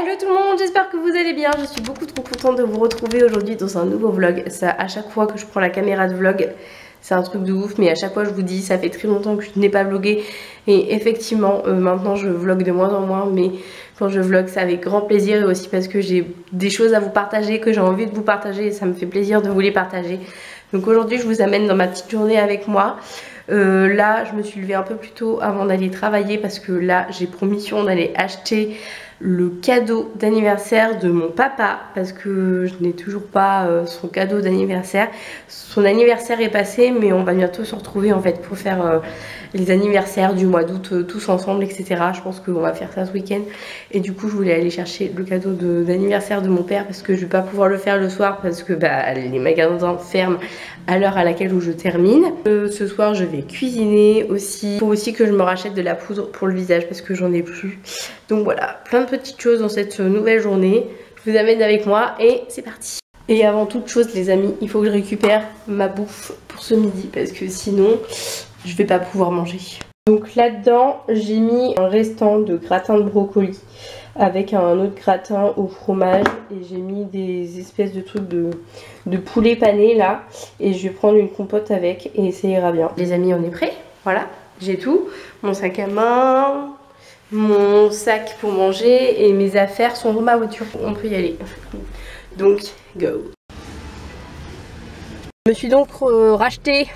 Hello tout le monde, j'espère que vous allez bien. Je suis beaucoup trop contente de vous retrouver aujourd'hui dans un nouveau vlog. Ça, à chaque fois que je prends la caméra de vlog, c'est un truc de ouf. Mais à chaque fois, je vous dis, ça fait très longtemps que je n'ai pas vlogué. Et effectivement, euh, maintenant, je vlog de moins en moins. Mais quand je vlog, c'est avec grand plaisir. Et aussi parce que j'ai des choses à vous partager, que j'ai envie de vous partager. Et ça me fait plaisir de vous les partager. Donc aujourd'hui, je vous amène dans ma petite journée avec moi. Euh, là, je me suis levée un peu plus tôt avant d'aller travailler parce que là, j'ai promission d'aller acheter le cadeau d'anniversaire de mon papa parce que je n'ai toujours pas euh, son cadeau d'anniversaire. Son anniversaire est passé mais on va bientôt se retrouver en fait pour faire euh, les anniversaires du mois d'août euh, tous ensemble etc. Je pense qu'on va faire ça ce week-end et du coup je voulais aller chercher le cadeau d'anniversaire de, mon père parce que je vais pas pouvoir le faire le soir parce que bah, les magasins ferment à l'heure à laquelle je termine. ce soir je vais cuisiner aussi. Il faut aussi que je me rachète de la poudre pour le visage parce que j'en ai plus. Donc voilà, plein de petites choses dans cette nouvelle journée. Je vous amène avec moi et c'est parti. Et avant toute chose les amis, il faut que je récupère ma bouffe pour ce midi parce que sinon je vais pas pouvoir manger. Donc là-dedans, j'ai mis un restant de gratin de brocoli avec un autre gratin au fromage et j'ai mis des espèces de trucs de, de poulet pané là et je vais prendre une compote avec et ça ira bien. Les amis, on est prêts? Voilà, j'ai tout. Mon sac à main, mon sac pour manger et mes affaires sont dans ma voiture. On peut y aller. Donc, go. Je me suis donc euh, racheté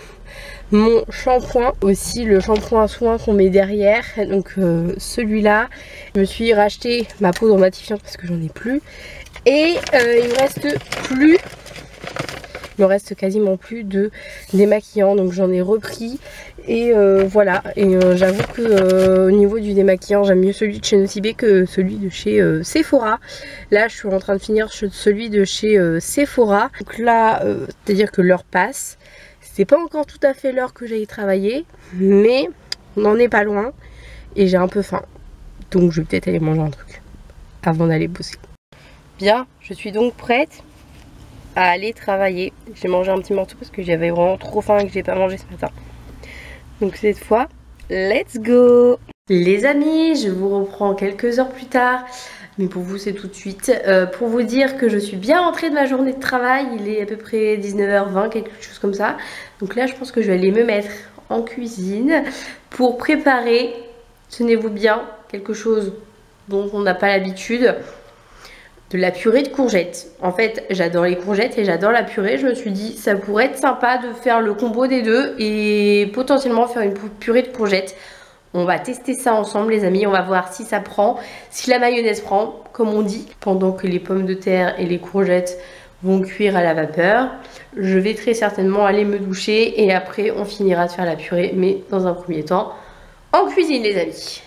mon shampoing, aussi le shampoing à soins qu'on met derrière, donc euh, celui-là. Je me suis racheté ma poudre matifiante parce que j'en ai plus. Et euh, il me reste plus reste quasiment plus de démaquillant donc j'en ai repris. Et euh, voilà. Et euh, j'avoue que euh, au niveau du démaquillant j'aime mieux celui de chez Nocibé que celui de chez Sephora. Là je suis en train de finir celui de chez Sephora. Donc là c'est à dire que l'heure passe. C'est pas encore tout à fait l'heure que j'aille travailler mais on n'en est pas loin. Et j'ai un peu faim. Donc je vais peut-être aller manger un truc avant d'aller bosser. Bien je suis donc prête à aller travailler. J'ai mangé un petit morceau parce que j'avais vraiment trop faim et que j'ai pas mangé ce matin. Donc cette fois, let's go Les amis, je vous reprends quelques heures plus tard. Mais pour vous c'est tout de suite. Euh, pour vous dire que je suis bien rentrée de ma journée de travail. Il est à peu près 19h20, quelque chose comme ça. Donc là je pense que je vais aller me mettre en cuisine pour préparer, tenez-vous bien, quelque chose dont on n'a pas l'habitude de la purée de courgettes. En fait, j'adore les courgettes et j'adore la purée. Je me suis dit, ça pourrait être sympa de faire le combo des deux et potentiellement faire une purée de courgettes. On va tester ça ensemble les amis, on va voir si ça prend, si la mayonnaise prend, comme on dit. Pendant que les pommes de terre et les courgettes vont cuire à la vapeur, je vais très certainement aller me doucher et après on finira de faire la purée, mais dans un premier temps, en cuisine les amis.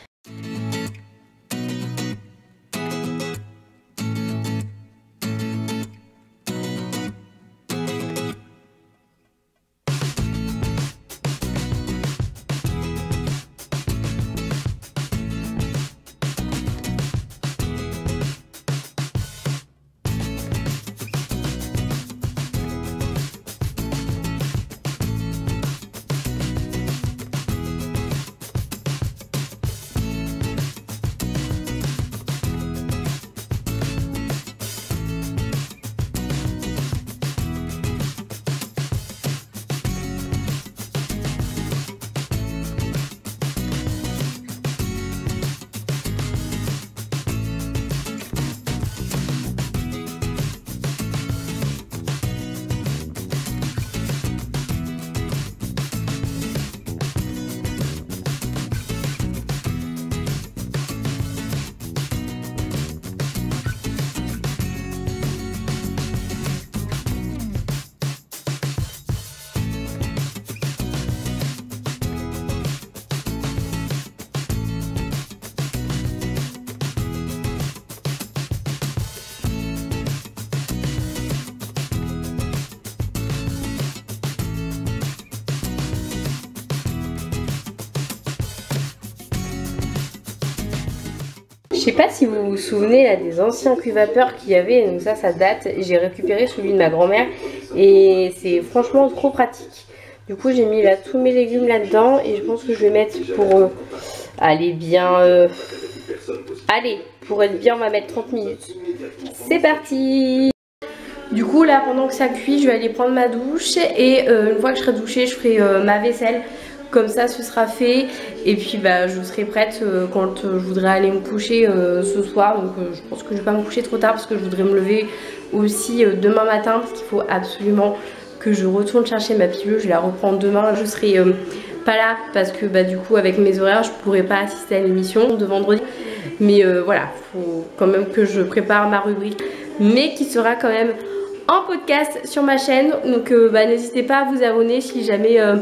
Sais pas si vous vous souvenez des anciens cuivapeurs qu'il y avait, donc ça, ça date. J'ai récupéré celui de ma grand-mère et c'est franchement trop pratique. Du coup, j'ai mis là tous mes légumes là-dedans et je pense que je vais mettre pour euh, aller bien Allez, pour être bien, on va mettre 30 minutes. C'est parti du coup là pendant que ça cuit je vais aller prendre ma douche et euh, une fois que je serai douchée je ferai euh, ma vaisselle comme ça ce sera fait. Et puis bah je serai prête euh, quand je voudrais aller me coucher ce soir. Donc je pense que je vais pas me coucher trop tard parce que je voudrais me lever aussi demain matin parce qu'il faut absolument que je retourne chercher ma pilule. Je la reprends demain. Je serai pas là parce que bah du coup avec mes horaires je pourrais pas assister à l'émission de vendredi. Mais voilà faut quand même que je prépare ma rubrique mais qui sera quand même en podcast sur ma chaîne. Donc euh, bah, n'hésitez pas à vous abonner si jamais euh,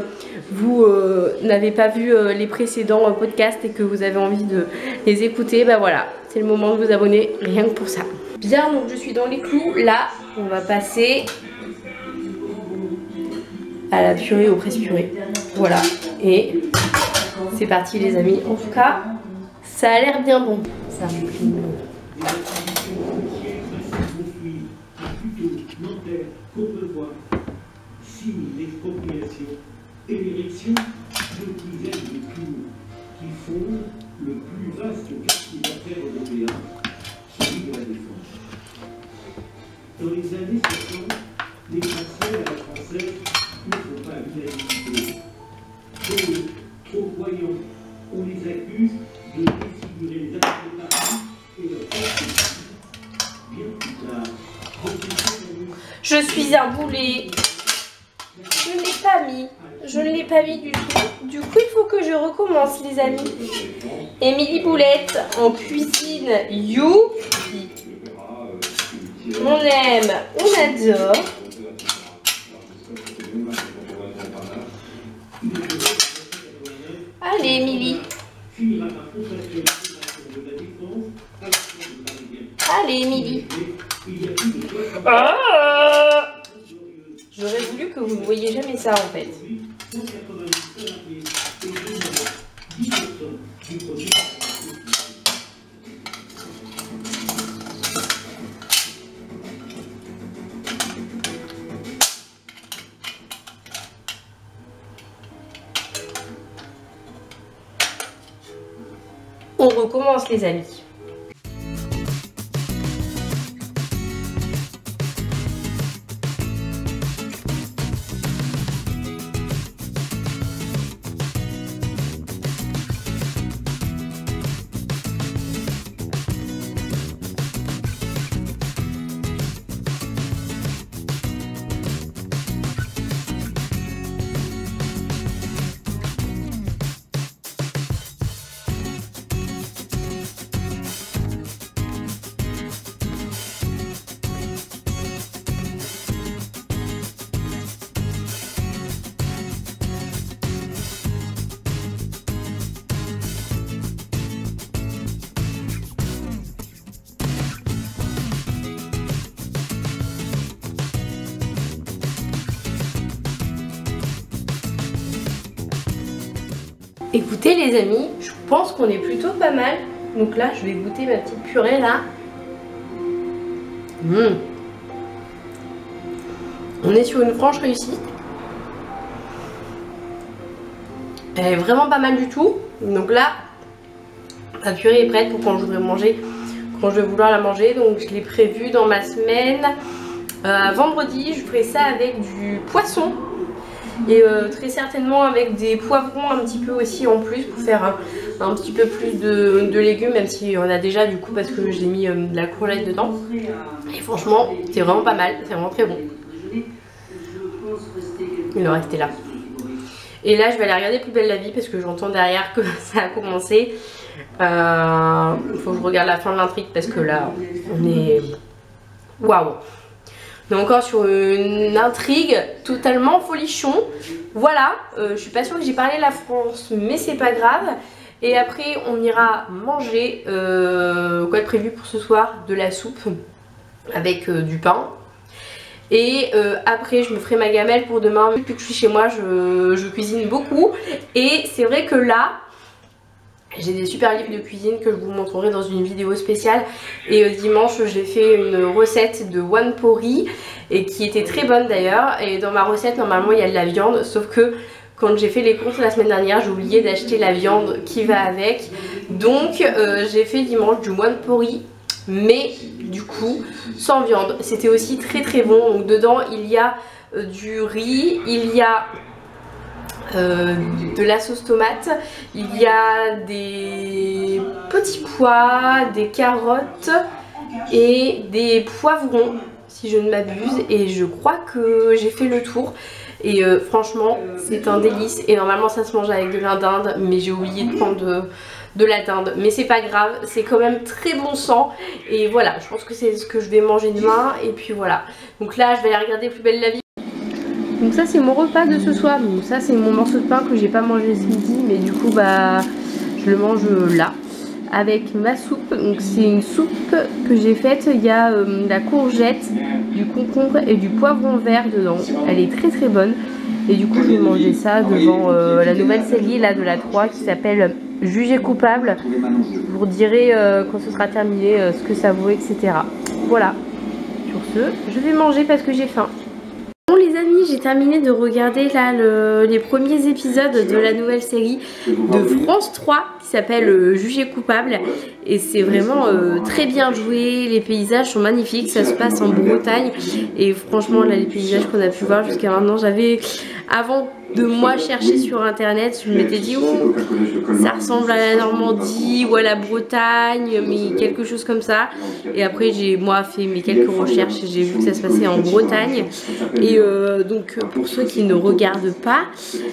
vous euh, n'avez pas vu les précédents podcasts et que vous avez envie de les écouter. Bah voilà, c'est le moment de vous abonner rien que pour ça. Bien, donc je suis dans les clous. Là, on va passer à la purée au presse-purée. Voilà, et c'est parti les amis. En tout cas, ça a l'air bien bon. Ça En cuisine. You. On aime, on adore. Allez, Émilie. Allez, Émilie. Ah J'aurais voulu que vous ne voyiez jamais ça en fait. Les amis. Écoutez les amis, je pense qu'on est plutôt pas mal. Donc là, je vais goûter ma petite purée là. Mmh. On est sur une franche réussite. Elle est vraiment pas mal du tout. Donc là, la purée est prête pour quand je voudrais manger, quand je vais vouloir la manger. Donc je l'ai prévu dans ma semaine. Euh, vendredi, je ferai ça avec du poisson et euh, très certainement avec des poivrons un petit peu aussi en plus pour faire un, petit peu plus de, légumes même si on a déjà du coup parce que j'ai mis euh, de la courgette dedans. Et franchement c'est vraiment pas mal, c'est vraiment très bon. Il en restait là. Et là je vais aller regarder Plus belle la vie parce que j'entends derrière que ça a commencé. Euh, il faut que je regarde la fin de l'intrigue parce que là on est waouh on est encore sur une intrigue totalement folichon. Voilà, euh, je suis pas sûre que j'ai parlé la France, mais c'est pas grave. Et après, on ira manger, euh, quoi de prévu pour ce soir? De la soupe avec euh, du pain. Et après, je me ferai ma gamelle pour demain. Depuis que je suis chez moi, je cuisine beaucoup. Et c'est vrai que là, j'ai des super livres de cuisine que je vous montrerai dans une vidéo spéciale et euh, dimanche j'ai fait une recette de one pori et qui était très bonne d'ailleurs et dans ma recette normalement il y a de la viande sauf que quand j'ai fait les courses la semaine dernière j'ai oublié d'acheter la viande qui va avec Donc euh, j'ai fait dimanche du moine pori mais du coup sans viande. C'était aussi très très bon. Donc dedans il y a euh, du riz, il y a euh, de la sauce tomate, il y a des petits pois, des carottes et des poivrons si je ne m'abuse. Et je crois que j'ai fait le tour. Et euh, franchement c'est un délice. Et normalement ça se mange avec de la dinde mais j'ai oublié de prendre de, de la dinde. Mais c'est pas grave c'est quand même très bon sang. Et voilà je pense que c'est ce que je vais manger demain. Et puis voilà. Donc là je vais aller regarder Plus belle la vie donc ça c'est mon repas de ce soir. Donc ça c'est mon morceau de pain que j'ai pas mangé ce midi mais du coup bah je le mange là avec ma soupe. Donc c'est une soupe que j'ai faite. Il y a euh, la courgette, du concombre et du poivron vert dedans. Elle est très très bonne. Et du coup je vais manger ça devant euh, la nouvelle série là de la 3 qui s'appelle Jugé coupable. Je vous dirai euh, quand ce sera terminé ce que ça vaut etc. Voilà. Sur ce, je vais manger parce que j'ai faim j'ai terminé de regarder les premiers épisodes de la nouvelle série de France 3 qui s'appelle euh, Jugé coupable et c'est vraiment euh, très bien joué, les paysages sont magnifiques, ça se passe en Bretagne et franchement là les paysages qu'on a pu voir jusqu'à maintenant j'avais avant de moi chercher sur internet, je m'étais dit oh, ça ressemble à la Normandie ou à la Bretagne, mais quelque chose comme ça. Et après j'ai moi fait mes quelques recherches et j'ai vu que ça se passait en Bretagne. Et euh, donc pour ceux qui ne regardent pas,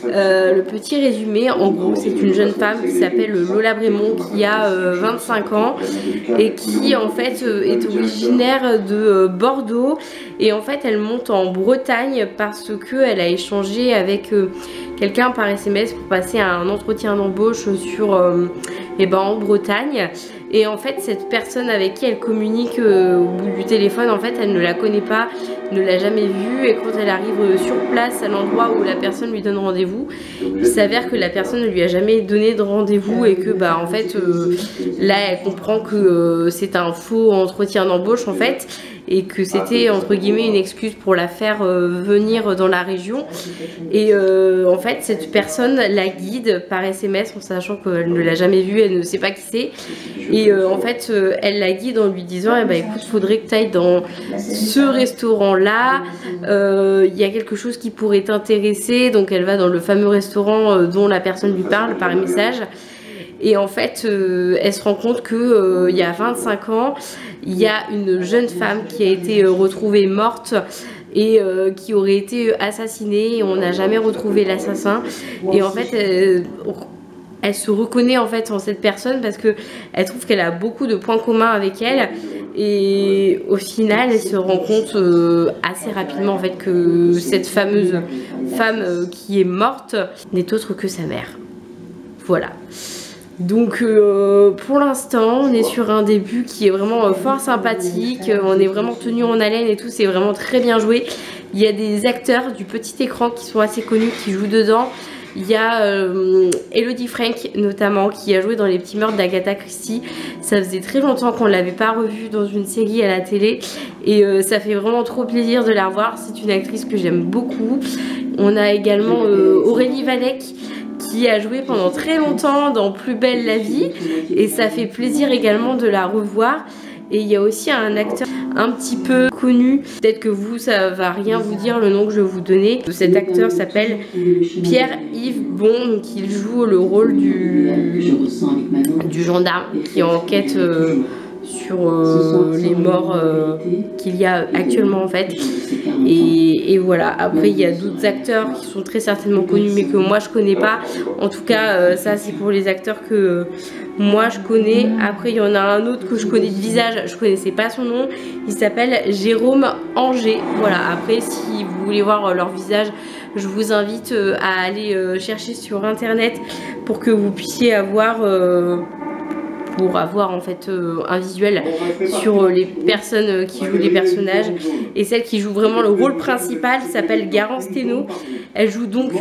euh, le petit résumé, en gros c'est une jeune femme qui s'appelle Lola Brémond qui a 25 euh, et qui en fait est originaire de Bordeaux et en fait elle monte en Bretagne parce qu'elle a échangé avec quelqu'un par SMS pour passer un entretien d'embauche sur euh, eh ben, en Bretagne. Et en fait, cette personne avec qui elle communique euh, au bout du téléphone, en fait, elle ne la connaît pas, ne l'a jamais vue. Et quand elle arrive euh, sur place, à l'endroit où la personne lui donne rendez-vous, il s'avère que la personne ne lui a jamais donné de rendez-vous et que, bah, en fait, là, elle comprend que c'est un faux entretien d'embauche, en fait et que c'était entre guillemets une excuse pour la faire euh, venir dans la région et euh, en fait cette personne la guide par SMS en sachant qu'elle ne l'a jamais vue, elle ne sait pas qui c'est euh, en fait elle la guide en lui disant eh ben, écoute faudrait que tu ailles dans ce restaurant là il y a quelque chose qui pourrait t'intéresser. Donc elle va dans le fameux restaurant dont la personne lui parle par message. Et en fait, elle se rend compte qu'il il y a 25 ans, il y a une jeune femme qui a été euh, retrouvée morte et euh, qui aurait été assassinée. Et on n'a jamais retrouvé l'assassin. Et en fait elle, se reconnaît en fait en cette personne parce que elle trouve qu'elle a beaucoup de points communs avec elle. Et au final elle se rend compte euh, assez rapidement en fait que cette fameuse femme qui est morte n'est autre que sa mère. Voilà. Donc euh, pour l'instant on est sur un début qui est vraiment euh, fort sympathique, on est vraiment tenu en haleine et tout, c'est vraiment très bien joué. Il y a des acteurs du petit écran qui sont assez connus qui jouent dedans. Il y a euh, Elodie Frank notamment qui a joué dans les petits meurtres d'Agatha Christie. Ça faisait très longtemps qu'on ne l'avait pas revue dans une série à la télé et ça fait vraiment trop plaisir de la revoir. C'est une actrice que j'aime beaucoup. On a également Aurélie Vanek qui a joué pendant très longtemps dans Plus belle la vie et ça fait plaisir également de la revoir. Et il y a aussi un acteur un petit peu connu, peut-être que vous, ça va rien vous dire le nom que je vais vous donner. Cet acteur s'appelle Pierre-Yves Bon, il joue le rôle du, du gendarme qui enquête euh, sur euh, les morts euh, qu'il y a actuellement en fait. Et, voilà, après il y a d'autres acteurs qui sont très certainement connus mais que moi je connais pas. En tout cas, euh, ça c'est pour les acteurs que moi je connais. Après il y en a un autre que je connais de visage, je connaissais pas son nom. Il s'appelle Jérôme Anger. Voilà, après si vous voulez voir leur visage, je vous invite à aller chercher sur internet pour que vous puissiez avoir pour avoir en fait euh, un visuel sur euh, les personnes euh, qui jouent les personnages. et celle qui joue vraiment le rôle principal s'appelle Garance Steno elle joue donc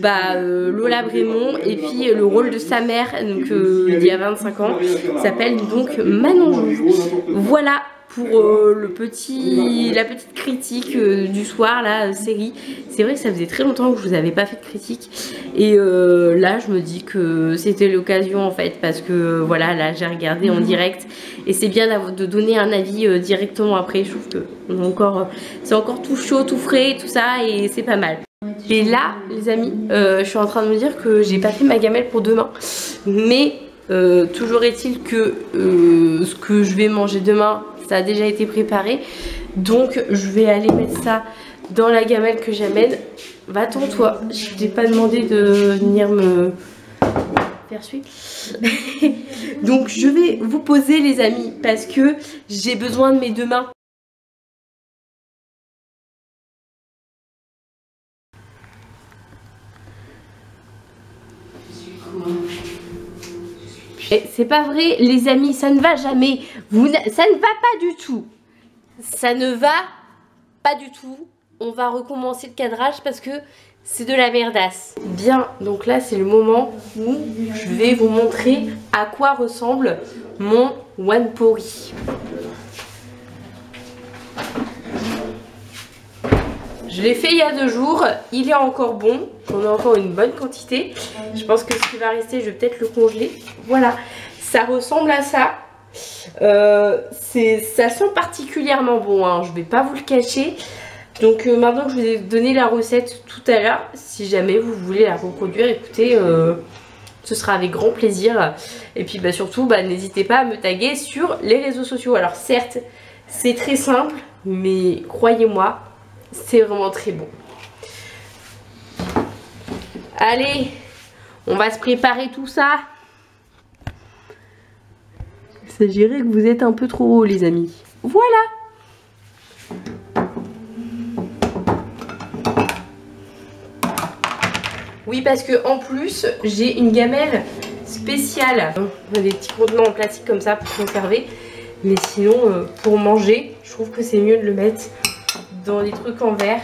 bah, Lola Brémond et puis le rôle de sa mère donc il y a 25 ans s'appelle donc Manon Jou voilà pour euh, le petit, la petite critique euh, du soir, la série. C'est vrai que ça faisait très longtemps que je vous avais pas fait de critique. Et là, je me dis que c'était l'occasion en fait, parce que voilà, là j'ai regardé en direct. Et c'est bien de donner un avis directement après. Je trouve que encore, c'est encore tout chaud, tout frais, tout ça, et c'est pas mal. Et là, les amis, je suis en train de me dire que j'ai pas fait ma gamelle pour demain. Mais euh, toujours est-il que euh, ce que je vais manger demain, ça a déjà été préparé. Donc je vais aller mettre ça dans la gamelle que j'amène. Va-t'en toi, je t'ai pas demandé de venir me faire. Donc je vais vous poser les amis parce que j'ai besoin de mes deux mains. C'est pas vrai, les amis, ça ne va jamais. Ça ne va pas du tout. Ça ne va pas du tout. On va recommencer le cadrage parce que c'est de la merdasse. Bien, donc là, c'est le moment où je vais vous montrer à quoi ressemble mon One Je l'ai fait il y a deux jours, il est encore bon, j'en ai encore une bonne quantité. Je pense que ce qui va rester, je vais peut-être le congeler. Voilà, ça ressemble à ça. Euh, ça sent particulièrement bon, hein. je vais pas vous le cacher. Donc euh, maintenant que je vous ai donné la recette tout à l'heure, si jamais vous voulez la reproduire, écoutez, euh, ce sera avec grand plaisir. Et puis bah, surtout, bah, n'hésitez pas à me taguer sur les réseaux sociaux. Alors certes, c'est très simple, mais croyez-moi, c'est vraiment très bon. Allez, on va se préparer tout ça. Il s'agirait que vous êtes un peu trop haut les amis. Voilà Oui parce que en plus j'ai une gamelle spéciale. Des petits contenants en plastique comme ça pour conserver. Mais sinon euh, pour manger je trouve que c'est mieux de le mettre dans des trucs en verre.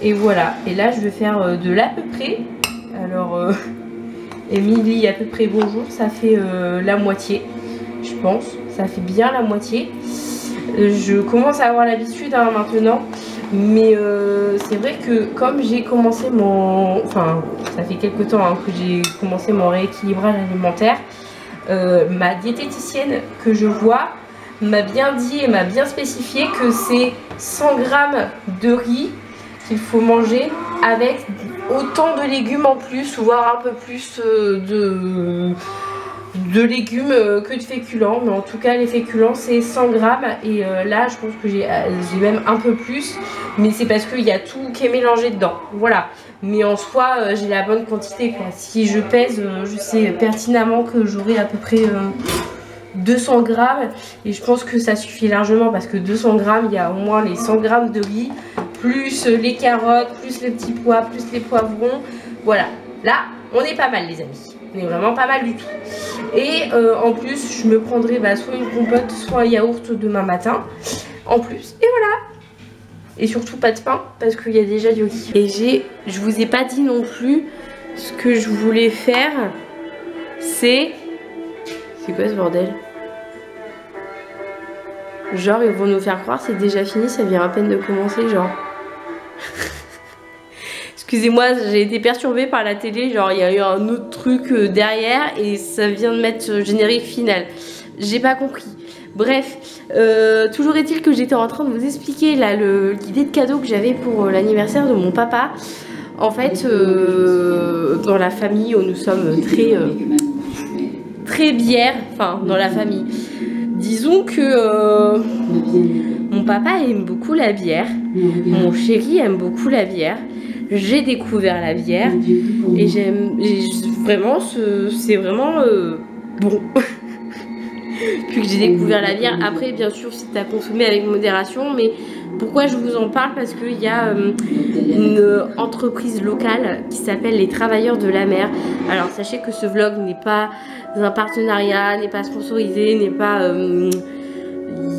Et voilà. Et là, je vais faire euh, de l'à peu près. Alors, euh, à peu près bonjour. Ça fait euh, la moitié, je pense. Ça fait bien la moitié. Je commence à avoir l'habitude hein, maintenant. Mais c'est vrai que comme j'ai commencé mon... Enfin, ça fait quelques temps hein, que j'ai commencé mon rééquilibrage alimentaire. ma diététicienne que je vois m'a bien dit et m'a bien spécifié que c'est 100 grammes de riz qu'il faut manger avec autant de légumes en plus, voire un peu plus euh, de, légumes euh, que de féculents. Mais en tout cas, les féculents, c'est 100 grammes. Et euh, là, je pense que j'ai même un peu plus. Mais c'est parce qu'il y a tout qui est mélangé dedans. Voilà. Mais en soi, j'ai la bonne quantité. Si je pèse, je sais pertinemment que j'aurai à peu près... 200 grammes et je pense que ça suffit largement parce que 200 grammes il y a au moins les 100 grammes de riz plus les carottes plus les petits pois plus les poivrons. Voilà. Là on est pas mal les amis. On est vraiment pas mal du tout. Et euh, en plus je me prendrai bah, soit une compote soit un yaourt demain matin. En plus. Et voilà. Et surtout pas de pain parce qu'il y a déjà du riz. Et j'ai je vous ai pas dit non plus ce que je voulais faire c'est c'est quoi ce bordel? Genre, ils vont nous faire croire c'est déjà fini, ça vient à peine de commencer, genre. Excusez-moi, j'ai été perturbée par la télé, genre il y a eu un autre truc euh, derrière et ça vient de mettre euh, générique final. J'ai pas compris. Bref, euh, toujours est-il que j'étais en train de vous expliquer l'idée de cadeau que j'avais pour l'anniversaire de mon papa. En fait, dans la famille où nous sommes très très bière, enfin dans la famille. Disons que euh, mon papa aime beaucoup la bière, mon chéri aime beaucoup la bière. J'ai découvert la bière et j'aime vraiment, c'est vraiment euh, bon. Puis que j'ai découvert la bière, après bien sûr c'est à consommer avec modération, mais pourquoi je vous en parle? Parce qu'il y a euh, une entreprise locale qui s'appelle les Travailleurs de la Mer. Alors sachez que ce vlog n'est pas un partenariat, n'est pas sponsorisé, n'est pas... Euh,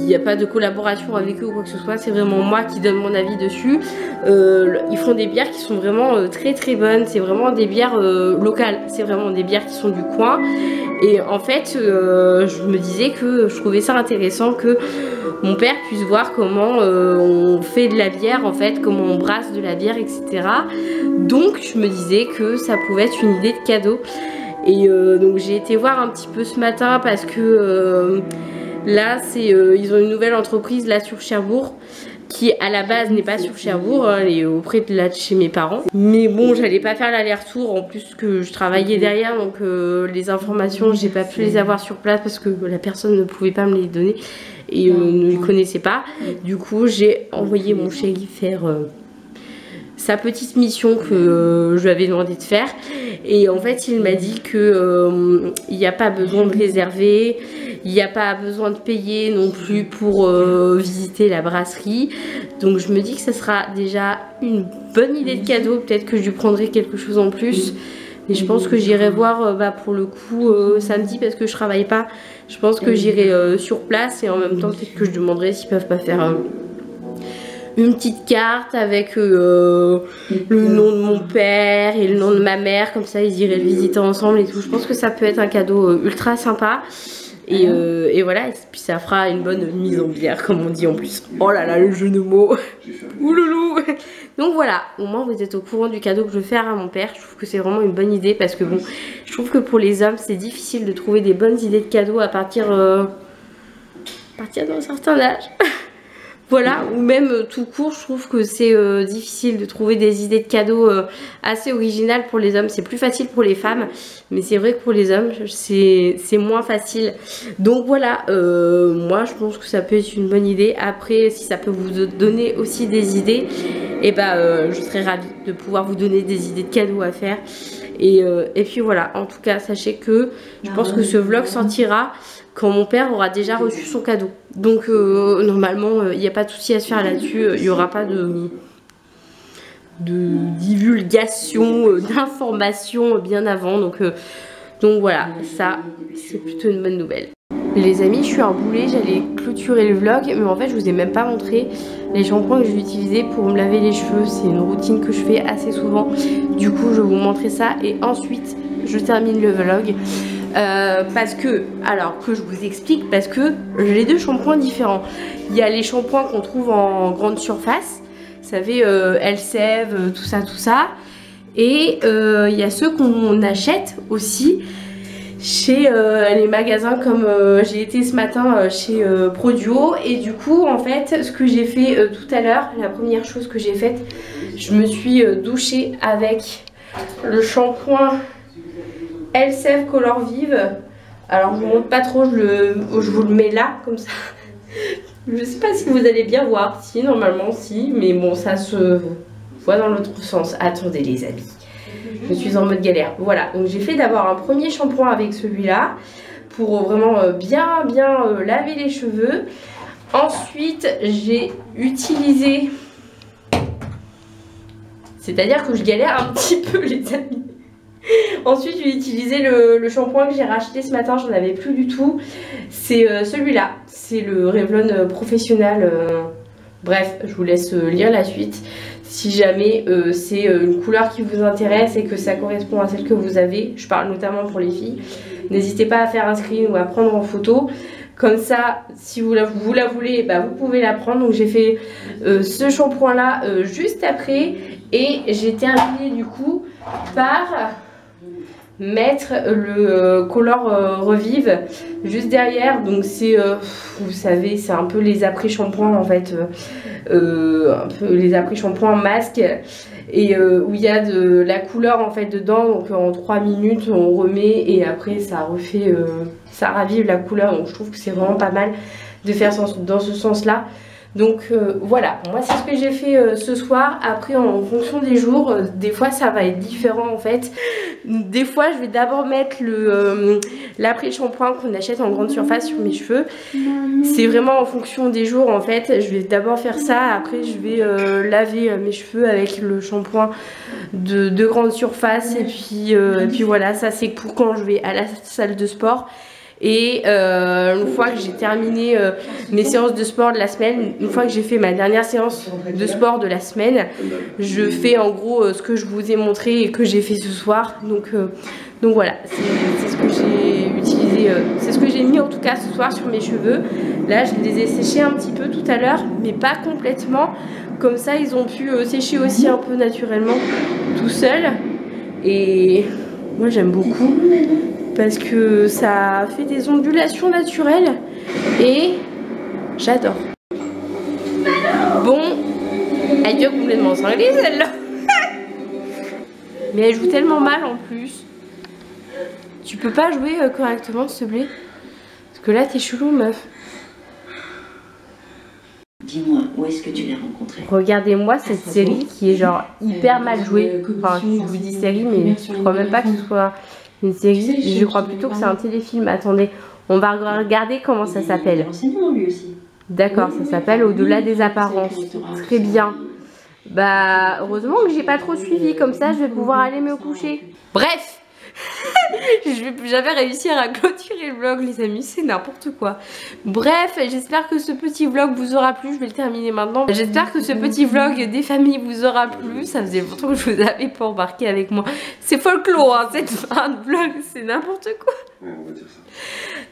il n'y a pas de collaboration avec eux ou quoi que ce soit, c'est vraiment moi qui donne mon avis dessus. Euh, ils font des bières qui sont vraiment très très bonnes, c'est vraiment des bières locales, c'est vraiment des bières qui sont du coin. Et en fait, je me disais que je trouvais ça intéressant que mon père puisse voir comment on fait de la bière en fait, comment on brasse de la bière, etc. Donc je me disais que ça pouvait être une idée de cadeau. Et donc j'ai été voir un petit peu ce matin parce que là c'est ils ont une nouvelle entreprise là sur Cherbourg qui à la base n'est pas sur Cherbourg, hein, elle est auprès de là de chez mes parents. Mais bon, j'allais pas faire l'aller-retour en plus que je travaillais derrière, donc euh, les informations, j'ai pas pu les avoir sur place parce que la personne ne pouvait pas me les donner et euh, ne les connaissait pas. Du coup, j'ai envoyé mon chéri faire euh, sa petite mission que je lui avais demandé de faire. Et en fait, il m'a dit que il n'y a pas besoin de réserver. Il n'y a pas besoin de payer non plus pour euh, visiter la brasserie. Donc je me dis que ça sera déjà une bonne idée de cadeau. Peut-être que je lui prendrai quelque chose en plus. Et je pense que j'irai voir euh, bah, pour le coup euh, samedi parce que je travaille pas. Je pense que j'irai sur place et en même temps peut-être que je demanderai s'ils peuvent pas faire une petite carte avec le nom de mon père et le nom de ma mère. Comme ça ils iraient le visiter ensemble et tout. Je pense que ça peut être un cadeau ultra sympa. Euh, et, voilà, et puis ça fera une bonne mise en bière, comme on dit en plus. Oh là là, le jeu de mots. Ouloulou. Donc voilà, au moins vous êtes au courant du cadeau que je vais faire à mon père. Je trouve que c'est vraiment une bonne idée parce que bon, je trouve que pour les hommes, c'est difficile de trouver des bonnes idées de cadeaux à partir, euh, à partir d'un certain âge. Voilà, ou même euh, tout court, je trouve que c'est euh, difficile de trouver des idées de cadeaux euh, assez originales pour les hommes. C'est plus facile pour les femmes, mais c'est vrai que pour les hommes, c'est moins facile. Donc voilà, moi je pense que ça peut être une bonne idée. Après, si ça peut vous donner aussi des idées, et eh ben, je serais ravie de pouvoir vous donner des idées de cadeaux à faire. Et, et puis voilà, en tout cas, sachez que je pense que ce vlog sortira quand mon père aura déjà reçu son cadeau. Donc euh, normalement, il n'y a pas de souci à se faire là-dessus. Il n'y aura pas de, divulgation, euh, d'information bien avant. Donc, euh, voilà, ça c'est plutôt une bonne nouvelle. Les amis, je suis un boulet, j'allais clôturer le vlog, mais en fait je vous ai même pas montré les shampoings que je vais utiliser pour me laver les cheveux. C'est une routine que je fais assez souvent. Du coup, je vais vous montrer ça et ensuite je termine le vlog. Euh, parce que, alors que je vous explique, parce que j'ai deux shampoings différents. Il y a les shampoings qu'on trouve en grande surface, vous savez, euh, Elseve, euh, tout ça, tout ça. Et euh, il y a ceux qu'on achète aussi chez les magasins comme j'ai été ce matin chez Prodio. Et du coup, en fait, ce que j'ai fait tout à l'heure, la première chose que j'ai faite, je me suis douchée avec le shampoing Elseve Color Vive. Alors je vous montre pas trop, je, le, je vous le mets là comme ça. je sais pas si vous allez bien voir. Si, normalement si, mais bon ça se voit dans l'autre sens. Attendez les amis. Je suis en mode galère. Voilà, donc j'ai fait d'abord un premier shampoing avec celui-là pour vraiment euh, bien bien euh, laver les cheveux. Ensuite, j'ai utilisé... C'est-à-dire que je galère un petit peu les amis. Ensuite, j'ai utilisé le, shampoing que j'ai racheté ce matin, j'en avais plus du tout. C'est euh, celui-là, c'est le Revlon euh, professionnel. Euh. bref, je vous laisse lire la suite. Si jamais c'est une couleur qui vous intéresse et que ça correspond à celle que vous avez, je parle notamment pour les filles, n'hésitez pas à faire un screen ou à prendre en photo. Comme ça, si vous la, voulez, bah, vous pouvez la prendre. Donc j'ai fait ce shampoing là juste après et j'ai terminé du coup par mettre le euh, color euh, revive juste derrière. Donc c'est euh, vous savez c'est un peu les après shampoings en fait un peu les après shampoings masque et où il y a de la couleur en fait dedans. Donc en 3 minutes on remet et après ça refait ça ravive la couleur. Donc je trouve que c'est vraiment pas mal de faire dans ce sens là donc euh, voilà, moi c'est ce que j'ai fait euh, ce soir. Après en fonction des jours, euh, des fois ça va être différent en fait. Des fois je vais d'abord mettre le l'après-shampoing qu'on achète en grande surface sur mes cheveux. C'est vraiment en fonction des jours en fait. Je vais d'abord faire ça, après je vais laver mes cheveux avec le shampoing de, de grande surface. Et puis voilà, ça c'est pour quand je vais à la salle de sport. Et euh, une fois que j'ai terminé euh, mes séances de sport de la semaine, une fois que j'ai fait ma dernière séance de sport de la semaine, je fais en gros euh, ce que je vous ai montré et que j'ai fait ce soir. Donc, donc voilà, c'est ce que j'ai utilisé c'est ce que j'ai mis en tout cas ce soir sur mes cheveux. Là, je les ai séchés un petit peu tout à l'heure, mais pas complètement. Comme ça, ils ont pu sécher aussi un peu naturellement tout seuls. Et moi, j'aime beaucoup parce que ça fait des ondulations naturelles et j'adore. Bon, elle devient complètement cinglée celle-là. Mais elle joue tellement mal en plus. Tu peux pas jouer euh, correctement ce blé Parce que là t'es chelou meuf. Dis-moi, où est-ce que tu l'as rencontré Regardez-moi cette série qui est genre hyper mal jouée. Enfin, je vous dis série, mais je crois même pas que ce soit une série. Je crois plutôt que c'est un téléfilm. Attendez, on va regarder comment ça s'appelle. D'accord, ça s'appelle Au-delà des apparences. Très bien. Bah, heureusement que j'ai pas trop suivi, comme ça je vais pouvoir aller me coucher. Bref j'avais réussi à clôturer le vlog les amis, c'est n'importe quoi. Bref, j'espère que ce petit vlog vous aura plu, je vais le terminer maintenant. J'espère que ce petit vlog des familles vous aura plu, ça faisait longtemps que je vous avais pas embarqué avec moi. C'est folklore hein, cette fin de vlog, c'est n'importe quoi.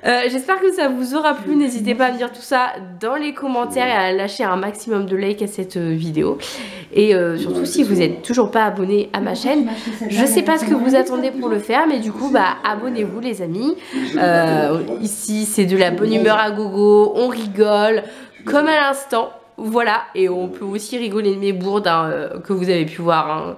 Euh, j'espère que ça vous aura plu, n'hésitez pas à me dire tout ça dans les commentaires et à lâcher un maximum de likes à cette euh, vidéo. Et euh, surtout si vous n'êtes toujours pas abonné à ma chaîne, je sais pas ce que vous attendez pour le faire, mais du coup bah abonnez-vous les amis. ici c'est de la bonne humeur à gogo, on rigole comme à l'instant. Voilà, et on peut aussi rigoler de mes bourdes hein, que vous avez pu voir. Hein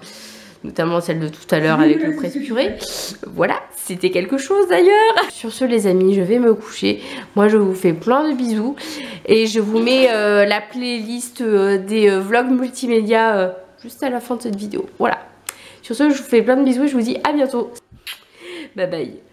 notamment celle de tout à l'heure avec le presse. Voilà, c'était quelque chose d'ailleurs. Sur ce les amis, je vais me coucher. Moi je vous fais plein de bisous et je vous mets euh, la playlist euh, des euh, vlogs multimédia juste à la fin de cette vidéo. Voilà. Sur ce, je vous fais plein de bisous et je vous dis à bientôt. Bye bye.